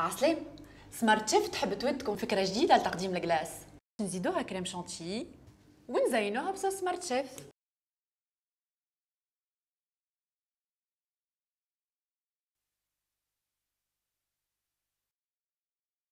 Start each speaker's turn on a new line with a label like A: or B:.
A: عسلام سمارت شيف تحب تمدكم فكرة جديدة لتقديم ال glace. نزيدوها crème chantilly ونزينوها ب sauce Smart Chef.